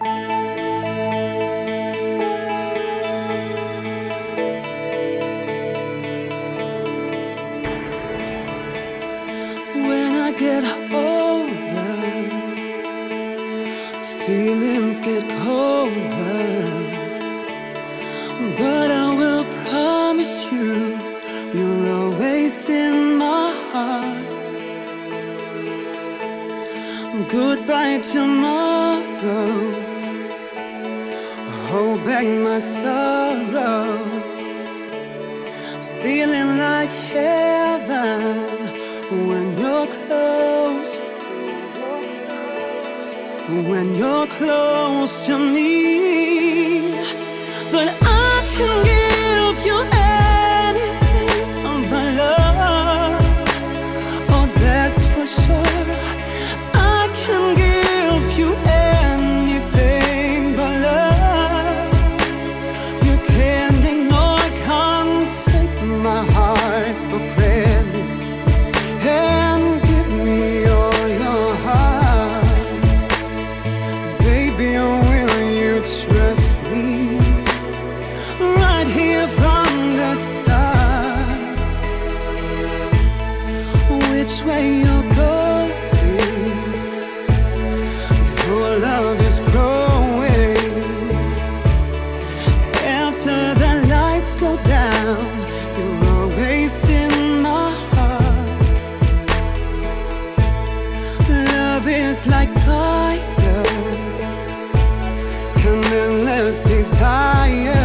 When I get older, feelings get colder. But I will promise you, you're always in my heart. Goodbye tomorrow. Back my sorrow. Feeling like heaven when you're close. When you're close to me. But I can give you Which way you're going? Your love is growing. After the lights go down, you're always in my heart. Love is like fire, an endless desire.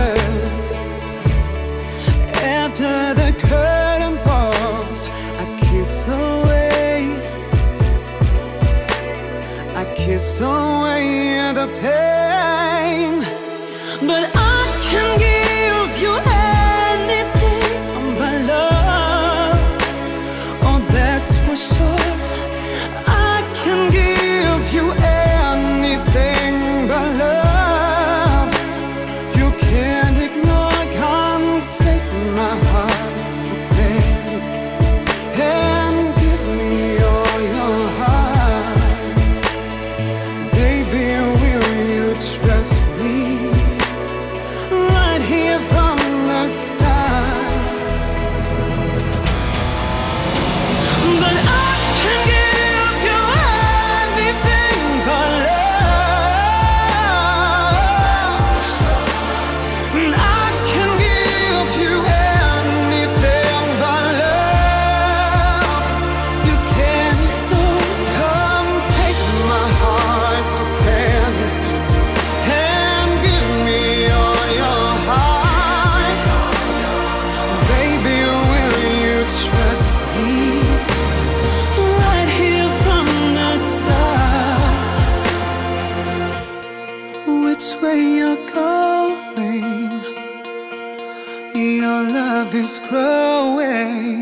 Pain. But I Your love is growing.